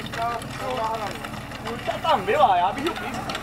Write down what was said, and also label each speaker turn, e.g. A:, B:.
A: 你家打没玩呀？啤酒瓶。